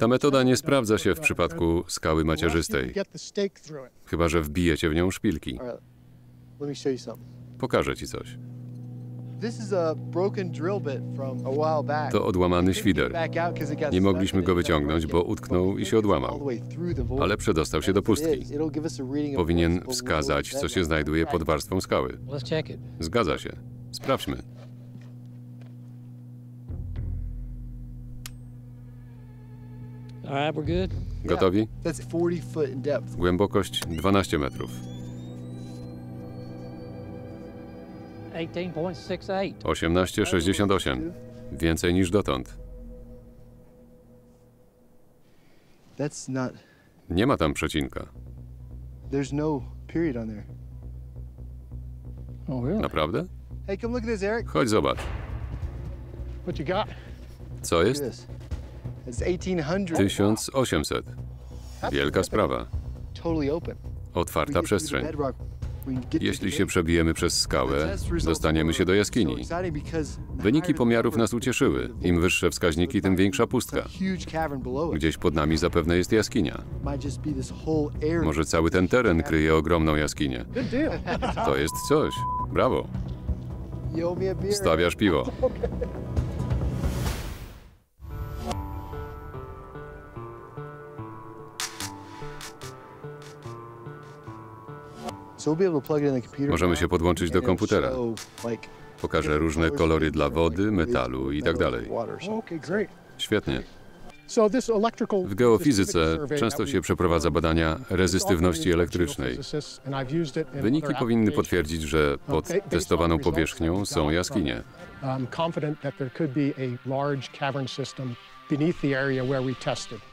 Ta metoda nie sprawdza się w przypadku skały macierzystej, chyba że wbijecie w nią szpilki. Pokażę ci coś. To odłamany świder. Nie mogliśmy go wyciągnąć, bo utknął i się odłamał. Ale przedostał się do pustki. Powinien wskazać, co się znajduje pod warstwą skały. Zgadza się. Sprawdźmy. Gotowi? That's 40 foot in depth. Głębokość 12 metrów. 18.68. 18,68. Więcej niż dotąd. That's not. Nie ma tam przecinka. There's no period on there. Oh, really? Naprawdę? Hey, come look at this, Eric. Chodź zobacz. What you got? Co jest? At this. It's 1800. 1800. Wielka sprawa. Otwarta przestrzeń. Jeśli się przebijemy przez skałę, dostaniemy się do jaskini. Wyniki pomiarów nas ucieszyły. Im wyższe wskaźniki, tym większa pustka. Gdzieś pod nami zapewne jest jaskinia. Może cały ten teren kryje ogromną jaskinię. To jest coś. Brawo. Stawiasz piwo. Możemy się podłączyć do komputera. Pokażę różne kolory dla wody, metalu i tak dalej. Świetnie. W geofizyce często się przeprowadza badania rezystywności elektrycznej. Wyniki powinny potwierdzić, że pod testowaną powierzchnią są jaskinie. Confident that there could be a large cavern system beneath the area where we tested.